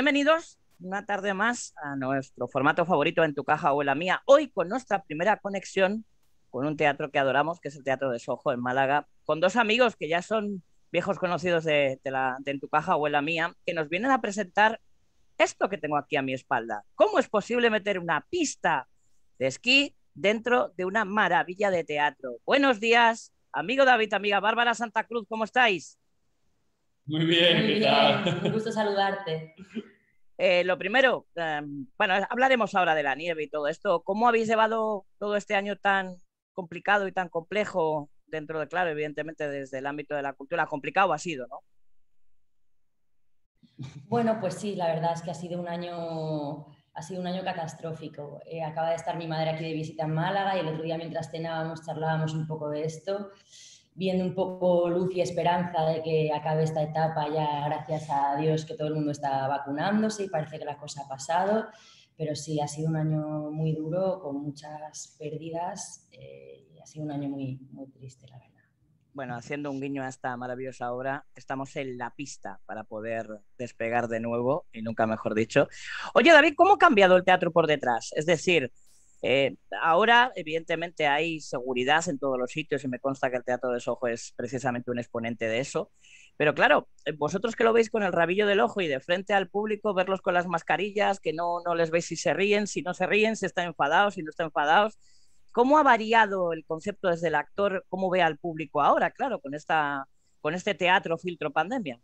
Bienvenidos una tarde más a nuestro formato favorito en tu caja o en la mía. Hoy con nuestra primera conexión con un teatro que adoramos, que es el Teatro de Sojo en Málaga, con dos amigos que ya son viejos conocidos de, de En tu caja o en la mía, que nos vienen a presentar esto que tengo aquí a mi espalda. ¿Cómo es posible meter una pista de esquí dentro de una maravilla de teatro? Buenos días, amigo David, amiga Bárbara Santa Cruz, ¿cómo estáis? Muy bien, ¿qué tal? Un gusto saludarte. Eh, lo primero, em, bueno, hablaremos ahora de la nieve y todo esto. ¿Cómo habéis llevado todo este año tan complicado y tan complejo dentro de, claro, evidentemente desde el ámbito de la cultura? Complicado ha sido, ¿no? Bueno, pues sí, la verdad es que ha sido un año, ha sido un año catastrófico. Eh, acaba de estar mi madre aquí de visita en Málaga y el otro día mientras cenábamos charlábamos un poco de esto viendo un poco luz y esperanza de que acabe esta etapa ya gracias a Dios que todo el mundo está vacunándose y parece que la cosa ha pasado, pero sí, ha sido un año muy duro con muchas pérdidas eh, y ha sido un año muy, muy triste, la verdad. Bueno, haciendo un guiño a esta maravillosa obra, estamos en la pista para poder despegar de nuevo, y nunca mejor dicho. Oye, David, ¿cómo ha cambiado el teatro por detrás? Es decir, eh, ahora, evidentemente, hay seguridad en todos los sitios y me consta que el Teatro de Soho es precisamente un exponente de eso. Pero claro, eh, vosotros que lo veis con el rabillo del ojo y de frente al público, verlos con las mascarillas, que no, no les veis si se ríen, si no se ríen, si están enfadados, si no están enfadados. ¿Cómo ha variado el concepto desde el actor? ¿Cómo ve al público ahora, claro, con, esta, con este teatro filtro pandemia?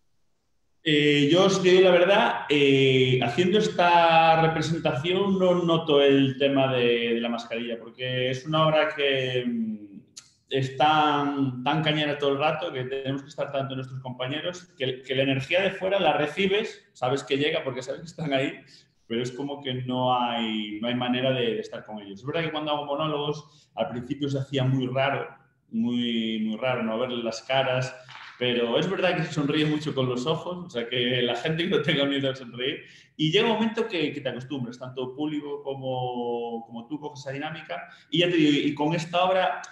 Eh, yo os digo la verdad, eh, haciendo esta representación no noto el tema de, la mascarilla, porque es una obra que mm, es tan, tan cañera todo el rato que tenemos que estar tanto nuestros compañeros, que, la energía de fuera la recibes, sabes que llega porque sabes que están ahí, pero es como que no hay, no hay manera de, de estar con ellos. Es verdad que cuando hago monólogos, al principio se hacía muy raro, muy, muy raro no ver las caras, pero es verdad que se sonríe mucho con los ojos, o sea, que la gente no tenga miedo a sonreír. Y llega un momento que, que te acostumbras, tanto público como, como tú coges esa dinámica. Y ya te digo, y con esta obra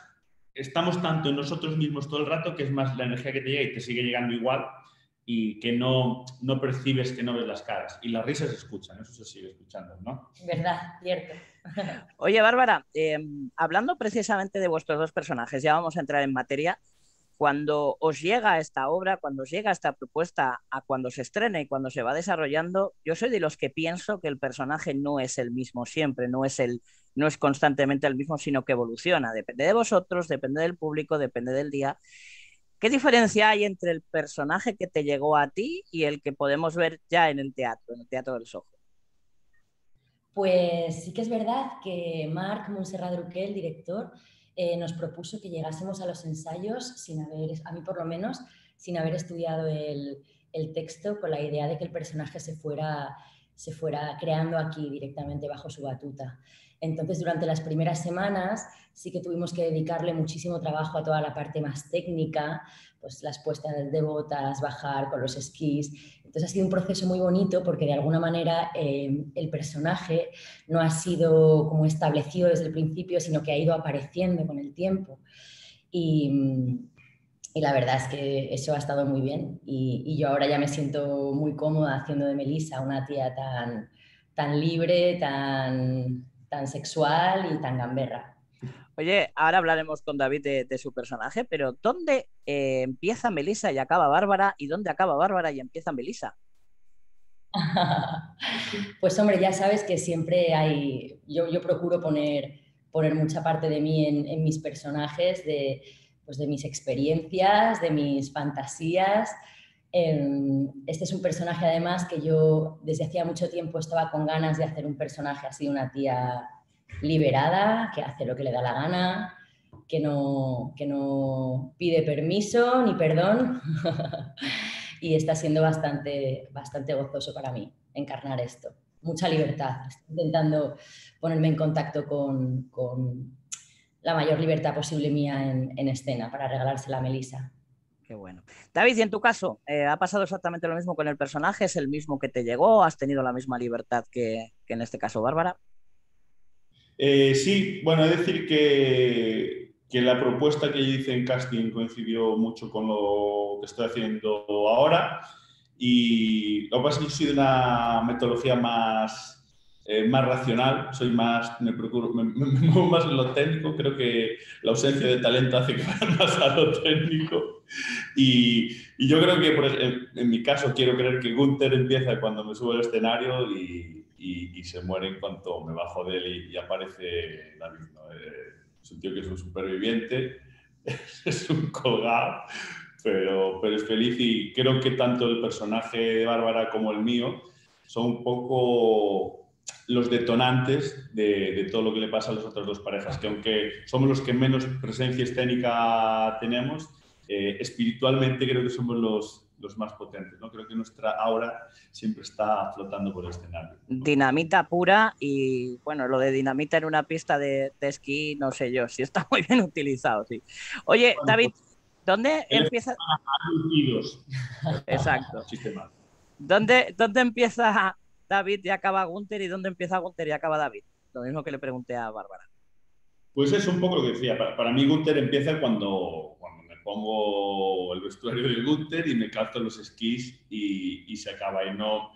estamos tanto en nosotros mismos todo el rato que es más la energía que te llega y te sigue llegando igual y que no, no percibes que no ves las caras. Y las risas se escuchan, eso se sigue escuchando, ¿no? Verdad, cierto. Oye, Bárbara, eh, hablando precisamente de vuestros dos personajes, ya vamos a entrar en materia cuando os llega esta obra, cuando os llega esta propuesta, a cuando se estrena y cuando se va desarrollando, yo soy de los que pienso que el personaje no es el mismo siempre, no es, el, no es constantemente el mismo, sino que evoluciona. Depende de vosotros, depende del público, depende del día. ¿Qué diferencia hay entre el personaje que te llegó a ti y el que podemos ver ya en el teatro, en el Teatro del Sojo? Pues sí que es verdad que Marc el director, eh, nos propuso que llegásemos a los ensayos sin haber, a mí por lo menos, sin haber estudiado el, texto con la idea de que el personaje se fuera, se fuera creando aquí directamente bajo su batuta. Entonces, durante las primeras semanas sí que tuvimos que dedicarle muchísimo trabajo a toda la parte más técnica, pues las puestas de botas, bajar con los esquís. Entonces ha sido un proceso muy bonito porque de alguna manera eh, el personaje no ha sido como establecido desde el principio, sino que ha ido apareciendo con el tiempo. Y, la verdad es que eso ha estado muy bien. Y, yo ahora ya me siento muy cómoda haciendo de Melissa una tía tan, tan libre, tan, tan sexual y tan gamberra. Oye, ahora hablaremos con David de, su personaje, pero ¿dónde eh, empieza Melissa y acaba Bárbara? ¿Y dónde acaba Bárbara y empieza Melissa? pues hombre, ya sabes que siempre hay, yo, yo procuro poner, poner mucha parte de mí en, mis personajes, de, pues de mis experiencias, de mis fantasías. Em, este es un personaje además que yo desde hacía mucho tiempo estaba con ganas de hacer un personaje así, una tía liberada, que hace lo que le da la gana, que no, que no pide permiso ni perdón. y está siendo bastante, bastante gozoso para mí encarnar esto. Mucha libertad. Estoy intentando ponerme en contacto con, con la mayor libertad posible mía en, en escena para regalársela a Melissa. Qué bueno. David, y en tu caso, eh, ¿ha pasado exactamente lo mismo con el personaje? ¿Es el mismo que te llegó? ¿Has tenido la misma libertad que en este caso Bárbara? Eh, sí, bueno, es decir que, que, la propuesta que hice en casting coincidió mucho con lo que estoy haciendo ahora Y lo que pasa es que soy de una metodología más, eh, más racional, soy más, me, procuro, muevo más en lo técnico, creo que la ausencia de talento hace que vaya más a lo técnico. Y, y yo creo que por, en, en, mi caso quiero creer que Gunther empieza cuando me subo al escenario y, y, y se muere en cuanto me bajo de él y, aparece David. ¿no? Eh, es un tío que es un superviviente, es un colgado, pero, pero es feliz y creo que tanto el personaje de Bárbara como el mío son un poco los detonantes de, de, todo lo que le pasa a las otras dos parejas, que aunque somos los que menos presencia escénica tenemos, eh, espiritualmente creo que somos los, los más potentes. ¿no? Creo que nuestra aura siempre está flotando por el escenario. Dinamita pura y bueno, lo de dinamita en una pista de, de esquí, no sé yo, si está muy bien utilizado. Sí. Oye, bueno, David, pues, ¿dónde empieza? Exacto. ¿Dónde, ¿Dónde empieza David y acaba Gunter y dónde empieza Gunter y acaba David? Lo mismo que le pregunté a Bárbara. Pues es un poco lo que decía. Para, para mí Gunter empieza cuando, pongo el vestuario de Gunter y me calzo los esquís y, y, se acaba. Y no,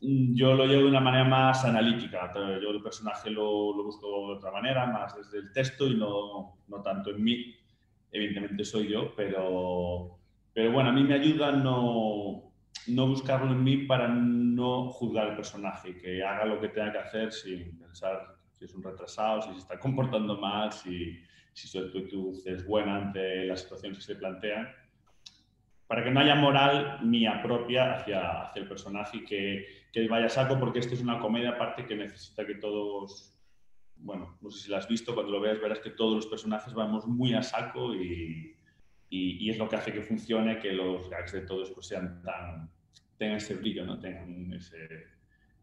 yo lo llevo de una manera más analítica. Yo el personaje lo, lo, busco de otra manera, más desde el texto y no, no tanto en mí. Evidentemente soy yo, pero, pero bueno, a mí me ayuda no, no buscarlo en mí para no juzgar al personaje, que haga lo que tenga que hacer sin pensar si es un retrasado, si se está comportando mal, si, si su actitud es buena ante las situaciones que se plantean, para que no haya moral mía propia hacia, hacia el personaje y que, que vaya a saco, porque esto es una comedia aparte que necesita que todos, bueno, no sé si la has visto, cuando lo veas verás que todos los personajes vamos muy a saco y, y, y, es lo que hace que funcione, que los gags de todos pues, sean tan, tengan ese brillo, ¿no? tengan ese,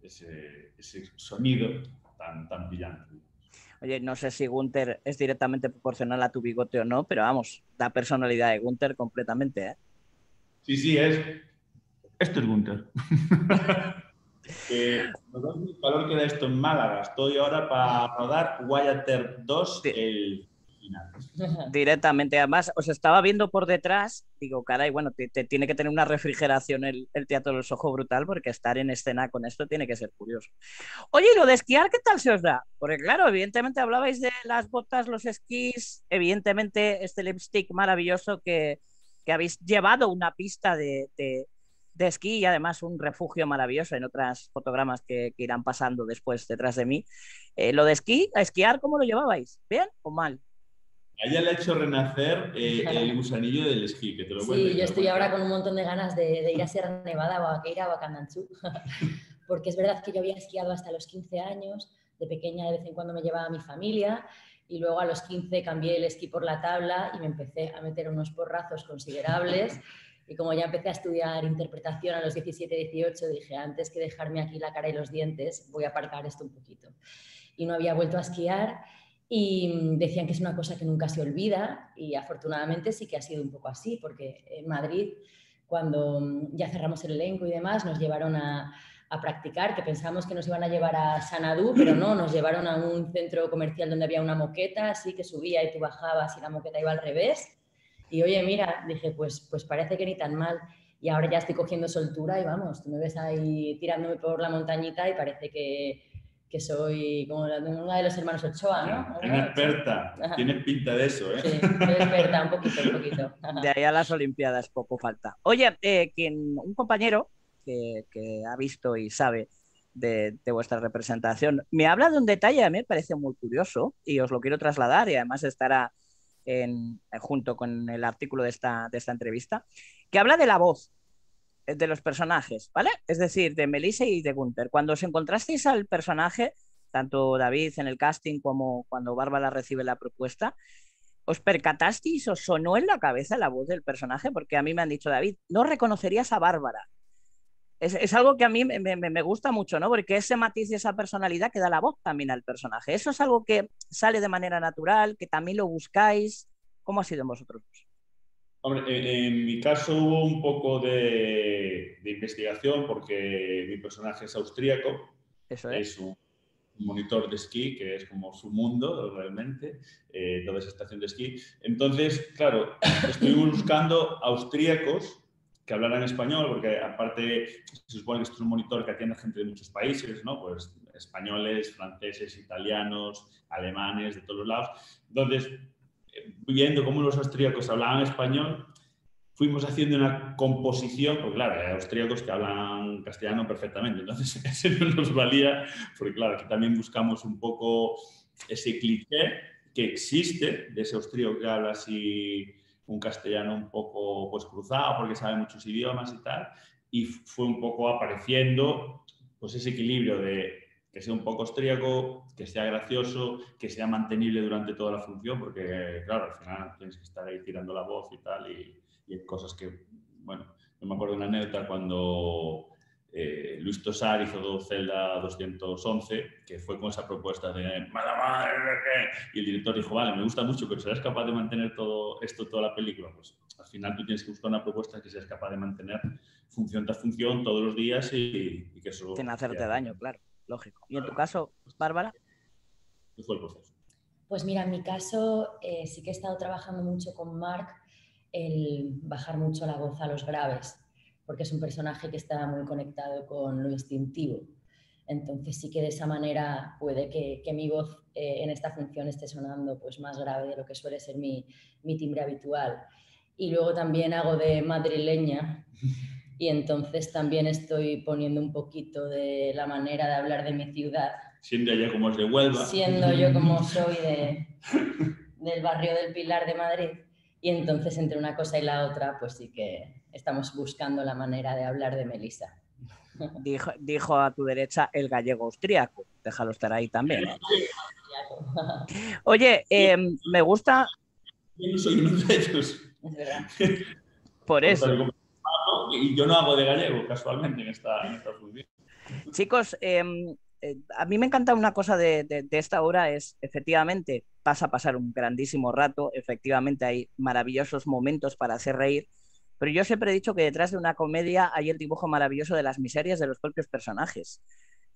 ese, ese sonido tan, tan brillante. Oye, no sé si Gunther es directamente proporcional a tu bigote o no, pero vamos, da personalidad de Gunther completamente, ¿eh? Sí, sí, es. Esto es Gunther. eh, el valor que da esto en Málaga. Estoy ahora para rodar Wyatt 2, sí. el Directamente, además, os estaba viendo por detrás, digo, caray, bueno, te, te tiene que tener una refrigeración el, el, Teatro de los Ojos brutal, porque estar en escena con esto tiene que ser curioso. Oye, ¿y lo de esquiar qué tal se os da? Porque claro, evidentemente hablabais de las botas, los esquís, evidentemente este lipstick maravilloso que, que habéis llevado una pista de, de, esquí y además un refugio maravilloso en otras fotogramas que, que irán pasando después detrás de mí. Eh, lo de esquí, a esquiar, ¿cómo lo llevabais? ¿Bien o mal? A ella le ha hecho renacer eh, el gusanillo del esquí, que te lo Sí, yo estoy ahora con un montón de ganas de, de ir a Sierra Nevada o a Queira o a Candanchú, porque es verdad que yo había esquiado hasta los 15 años, de pequeña de vez en cuando me llevaba a mi familia, y luego a los 15 cambié el esquí por la tabla y me empecé a meter unos porrazos considerables. Y como ya empecé a estudiar interpretación a los 17, 18, dije, antes que dejarme aquí la cara y los dientes, voy a aparcar esto un poquito. Y no había vuelto a esquiar y decían que es una cosa que nunca se olvida y afortunadamente sí que ha sido un poco así, porque en Madrid, cuando ya cerramos el elenco y demás, nos llevaron a, a practicar, que pensábamos que nos iban a llevar a Sanadú, pero no, nos llevaron a un centro comercial donde había una moqueta, así que subía y tú bajabas y la moqueta iba al revés. Y oye, mira, dije, pues, pues parece que ni tan mal. Y ahora ya estoy cogiendo soltura y vamos, tú me ves ahí tirándome por la montañita y parece que, que soy como una de los hermanos Ochoa, ¿no? Una experta, Ajá. tienes pinta de eso, ¿eh? Sí, soy experta, un poquito, un poquito. Ajá. De ahí a las Olimpiadas poco falta. Oye, eh, quien, un compañero que, que, ha visto y sabe de, de, vuestra representación me habla de un detalle, a mí me parece muy curioso y os lo quiero trasladar y además estará en, junto con el artículo de esta, de esta entrevista, que habla de la voz de los personajes, ¿vale? Es decir, de Melissa y de Gunther. Cuando os encontrasteis al personaje, tanto David en el casting como cuando Bárbara recibe la propuesta, ¿os percatasteis, os sonó en la cabeza la voz del personaje? Porque a mí me han dicho, David, no reconocerías a Bárbara. Es, algo que a mí me, gusta mucho, ¿no? Porque ese matiz y esa personalidad que da la voz también al personaje. Eso es algo que sale de manera natural, que también lo buscáis. ¿Cómo ha sido vosotros? Hombre, en, en, mi caso hubo un poco de, de, investigación porque mi personaje es austríaco. Eso es. Es un monitor de esquí, que es como su mundo realmente, eh, toda esa estación de esquí. Entonces, claro, estuvimos buscando austríacos que hablaran español, porque aparte se supone que esto es un monitor que atiende a gente de muchos países, ¿no? Pues españoles, franceses, italianos, alemanes, de todos los lados. Entonces, viendo cómo los austríacos hablaban español, fuimos haciendo una composición, porque claro, hay austríacos que hablan castellano perfectamente, entonces eso no nos valía, porque claro, aquí también buscamos un poco ese cliché que existe de ese austríaco que habla así un castellano un poco pues cruzado porque sabe muchos idiomas y tal, y fue un poco apareciendo pues ese equilibrio de que sea un poco austríaco, que sea gracioso, que sea mantenible durante toda la función, porque claro, al final tienes que estar ahí tirando la voz y tal, y, y cosas que, bueno, yo me acuerdo de una anécdota cuando eh, Luis Tosar hizo Zelda 211, que fue con esa propuesta de mala madre, y el director dijo, vale, me gusta mucho, pero ¿serás capaz de mantener todo esto toda la película? Pues al final tú tienes que buscar una propuesta que seas capaz de mantener función tras función todos los días y, que eso... Sin hacerte daño, claro, lógico. ¿Y en tu caso, Bárbara? ¿Qué fue el proceso? Pues mira, en mi caso eh, sí que he estado trabajando mucho con Mark el bajar mucho la voz a los graves porque es un personaje que está muy conectado con lo instintivo. Entonces sí que de esa manera puede que, mi voz eh, en esta función esté sonando pues, más grave de lo que suele ser mi, timbre habitual. Y luego también hago de madrileña y entonces también estoy poniendo un poquito de la manera de hablar de mi ciudad. Siendo ella como es de Huelva. Siendo yo como soy de, del barrio del Pilar de Madrid. Y entonces entre una cosa y la otra, pues sí que estamos buscando la manera de hablar de Melissa. Dijo, dijo a tu derecha el gallego austríaco. Déjalo estar ahí también. Oye, eh, me gusta. Yo soy uno de ellos. Es verdad. Por eso. Y yo no hago de gallego casualmente en esta, en esta función. Chicos, em, eh, a mí me encanta una cosa de, de, de, esta obra, es efectivamente pasa a pasar un grandísimo rato, efectivamente hay maravillosos momentos para hacer reír, pero yo siempre he dicho que detrás de una comedia hay el dibujo maravilloso de las miserias de los propios personajes.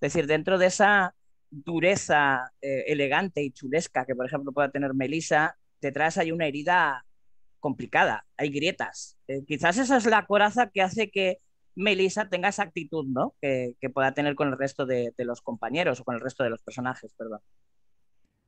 Es decir, dentro de esa dureza eh, elegante y chulesca que, por ejemplo, pueda tener Melissa, detrás hay una herida complicada, hay grietas. Eh, quizás esa es la coraza que hace que Melissa tenga esa actitud, ¿no? Que, pueda tener con el resto de, los compañeros o con el resto de los personajes, perdón.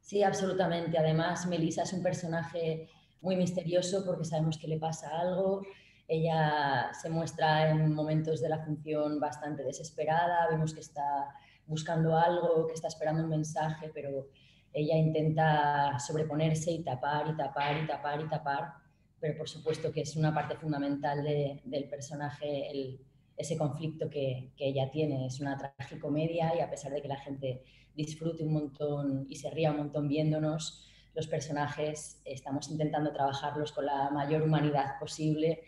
Sí, absolutamente. Además, Melissa es un personaje muy misterioso porque sabemos que le pasa algo ella se muestra en momentos de la función bastante desesperada, vemos que está buscando algo, que está esperando un mensaje, pero ella intenta sobreponerse y tapar y tapar y tapar y tapar, pero por supuesto que es una parte fundamental del personaje ese conflicto que, que, ella tiene. Es una tragicomedia y a pesar de que la gente disfrute un montón y se ría un montón viéndonos, los personajes estamos intentando trabajarlos con la mayor humanidad posible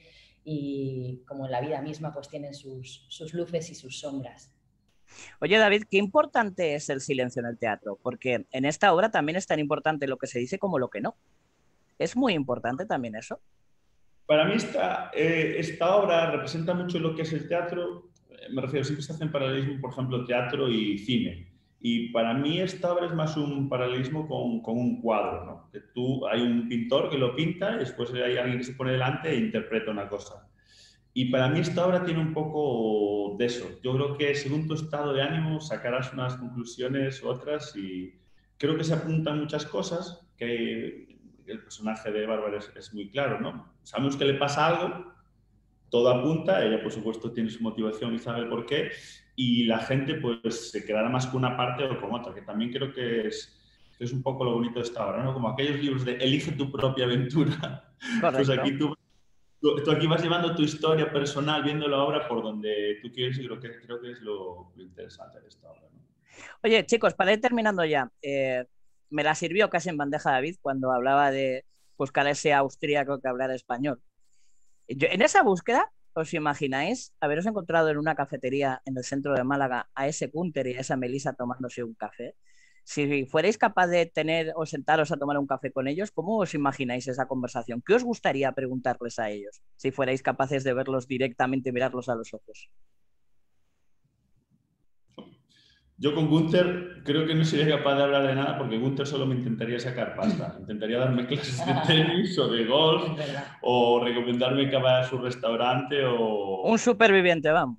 y como en la vida misma, pues tienen sus, sus luces y sus sombras. Oye, David, qué importante es el silencio en el teatro, porque en esta obra también es tan importante lo que se dice como lo que no. ¿Es muy importante también eso? Para mí esta, eh, esta obra representa mucho lo que es el teatro. Eh, me refiero, siempre se hacen paralelismo, por ejemplo, teatro y cine. Y para mí esta obra es más un paralelismo con, con, un cuadro, ¿no? Que tú, hay un pintor que lo pinta y después hay alguien que se pone delante e interpreta una cosa. Y para mí esta obra tiene un poco de eso. Yo creo que según tu estado de ánimo sacarás unas conclusiones, otras, y creo que se apuntan muchas cosas, que el personaje de Bárbara es, es muy claro, ¿no? Sabemos que le pasa algo, todo apunta, ella por supuesto tiene su motivación y sabe por qué, y la gente pues se quedará más con una parte o con otra, que también creo que es, es un poco lo bonito de esta obra, ¿no? Como aquellos libros de elige tu propia aventura. Pues aquí tú, tú, aquí vas llevando tu historia personal, viendo la obra por donde tú quieres y creo que, creo que es lo, lo interesante de esta obra. ¿no? Oye, chicos, para ir terminando ya, eh, me la sirvió casi en bandeja David cuando hablaba de buscar ese austríaco que hablara español. En esa búsqueda ¿Os imagináis haberos encontrado en una cafetería en el centro de Málaga a ese Punter y a esa Melissa tomándose un café? Si fuerais capaz de tener o sentaros a tomar un café con ellos, ¿cómo os imagináis esa conversación? ¿Qué os gustaría preguntarles a ellos si fuerais capaces de verlos directamente y mirarlos a los ojos? Yo con Gunther creo que no sería capaz de hablar de nada porque Gunther solo me intentaría sacar pasta. Intentaría darme clases de tenis o de golf o recomendarme que vaya a su restaurante o... Un superviviente, vamos.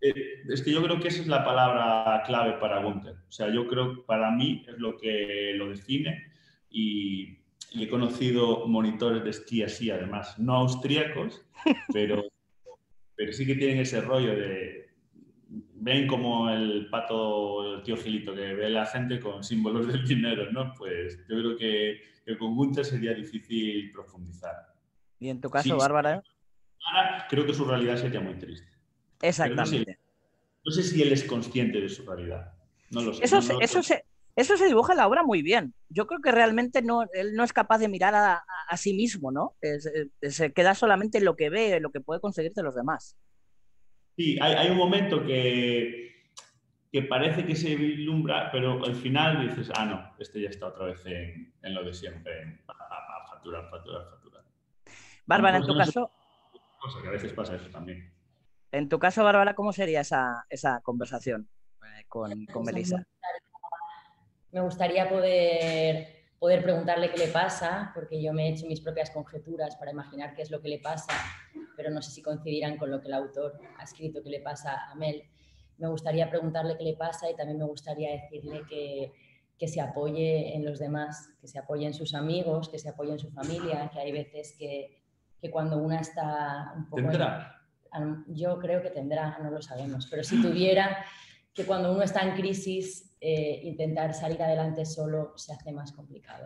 Eh, es que yo creo que esa es la palabra clave para Gunther. O sea, yo creo que para mí es lo que lo define y, he conocido monitores de esquí así, además, no austríacos, pero, pero sí que tienen ese rollo de, ven como el pato, el tío Gilito, que ve a la gente con símbolos del dinero, ¿no? Pues yo creo que, con Gunther sería difícil profundizar. ¿Y en tu caso, Bárbara? creo que su realidad sería muy triste. Exactamente. No sé, si él es consciente de su realidad. No lo sé. Eso, eso, se, eso se dibuja en la obra muy bien. Yo creo que realmente no, él no es capaz de mirar a, sí mismo, ¿no? se queda solamente en lo que ve, en lo que puede conseguir de los demás. Sí, hay, un momento que, que parece que se vislumbra, pero al final dices, ah, no, este ya está otra vez en, lo de siempre, a, facturar, facturar, facturar. Bárbara, en tu caso... Cosa que a veces pasa eso también. En tu caso, Bárbara, ¿cómo sería esa, esa conversación eh, con, con Melissa? Me gustaría poder poder preguntarle qué le pasa, porque yo me he hecho mis propias conjeturas para imaginar qué es lo que le pasa, pero no sé si coincidirán con lo que el autor ha escrito que le pasa a Mel. Me gustaría preguntarle qué le pasa y también me gustaría decirle que, que se apoye en los demás, que se apoye en sus amigos, que se apoye en su familia, que hay veces que, que cuando una está un poco... ¿Tendrá? yo creo que tendrá, no lo sabemos, pero si tuviera que cuando uno está en crisis eh, intentar salir adelante solo se hace más complicado.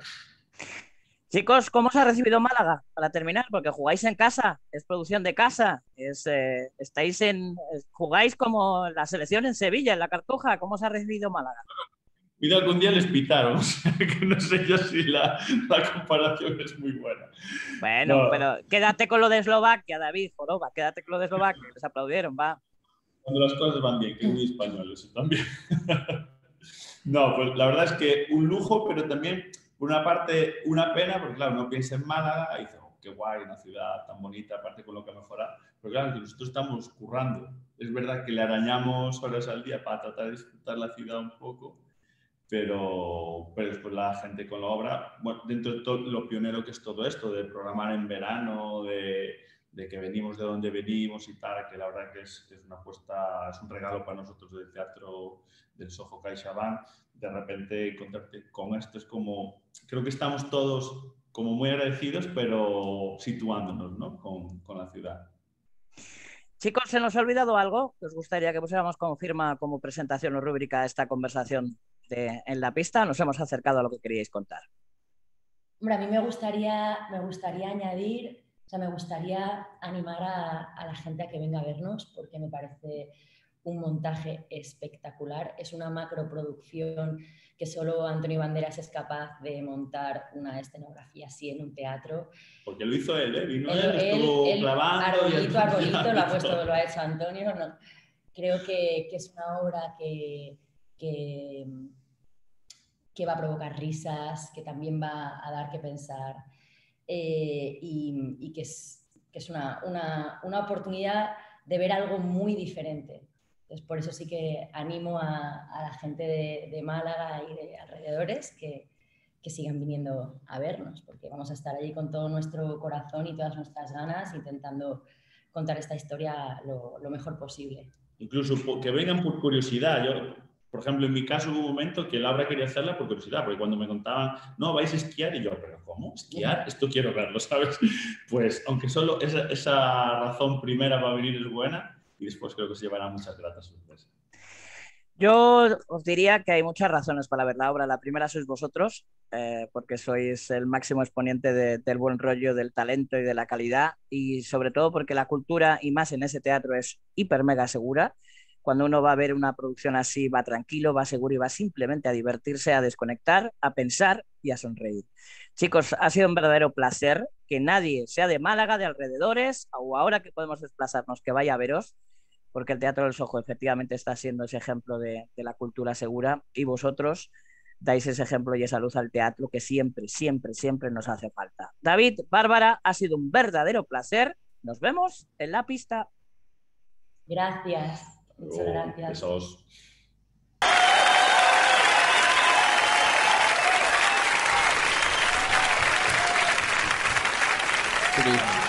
Chicos, ¿cómo se ha recibido Málaga? Para terminar, porque jugáis en casa, es producción de casa, es, eh, estáis en, jugáis como la selección en Sevilla, en la Cartuja, ¿cómo se ha recibido Málaga? Cuidado que un día les pitaron, que no sé yo si la, comparación es muy buena. Bueno, pero quédate con lo de Eslovaquia, David, joroba, quédate con lo de Eslovaquia, les aplaudieron, va. Cuando las cosas van bien, que muy español eso también. No, pues la verdad es que un lujo, pero también, por una parte, una pena, porque claro, uno piensa en Málaga y dice, oh, qué guay, una ciudad tan bonita, aparte con lo que mejora. Pero claro, nosotros estamos currando. Es verdad que le arañamos horas al día para tratar de disfrutar la ciudad un poco, pero, pero después la gente con la obra, bueno, dentro de todo lo pionero que es todo esto, de programar en verano, de, de que venimos de donde venimos y tal, que la verdad que es, es una apuesta, es un regalo para nosotros del teatro del Soho CaixaBank, de repente encontrarte con esto es como, creo que estamos todos como muy agradecidos, pero situándonos ¿no? con, con la ciudad. Chicos, ¿se nos ha olvidado algo? ¿Os gustaría que pusiéramos como firma, como presentación o rúbrica esta conversación de, en la pista? ¿Nos hemos acercado a lo que queríais contar? Hombre, a mí me gustaría, me gustaría añadir, sea, me gustaría animar a, a la gente a que venga a vernos, porque me parece un montaje espectacular. Es una macroproducción que solo Antonio Banderas es capaz de montar una escenografía así en un teatro. Porque lo hizo él, ¿eh? Vino él, estuvo clavando. Arbolito, arbolito, lo ha puesto, lo ha hecho Antonio. No. Creo que, que, es una obra que, que, que, va a provocar risas, que también va a dar que pensar eh, y, y, que es, que es una, una, una oportunidad de ver algo muy diferente entonces, por eso sí que animo a, la gente de, Málaga y de alrededores que, que, sigan viniendo a vernos, porque vamos a estar allí con todo nuestro corazón y todas nuestras ganas intentando contar esta historia lo, lo mejor posible. Incluso que vengan por curiosidad. Yo, por ejemplo, en mi caso hubo un momento que Laura quería hacerla por curiosidad, porque cuando me contaban, no, vais a esquiar, y yo, pero ¿cómo? ¿Esquiar? Esto quiero verlo, ¿sabes? Pues aunque solo esa, esa razón primera para venir es buena, y después creo que se llevará muchas gratas sorpresas. Yo os diría que hay muchas razones para ver la obra. La primera sois vosotros, eh, porque sois el máximo exponente del buen rollo, del talento y de la calidad, y sobre todo porque la cultura, y más en ese teatro, es hiper mega segura. Cuando uno va a ver una producción así, va tranquilo, va seguro y va simplemente a divertirse, a desconectar, a pensar y a sonreír. Chicos, ha sido un verdadero placer que nadie, sea de Málaga, de alrededores, o ahora que podemos desplazarnos, que vaya a veros porque el Teatro del Sojo efectivamente está siendo ese ejemplo de, la cultura segura y vosotros dais ese ejemplo y esa luz al teatro que siempre, siempre, siempre nos hace falta. David, Bárbara, ha sido un verdadero placer. Nos vemos en la pista. Gracias. Muchas oh, gracias. Besos. Good.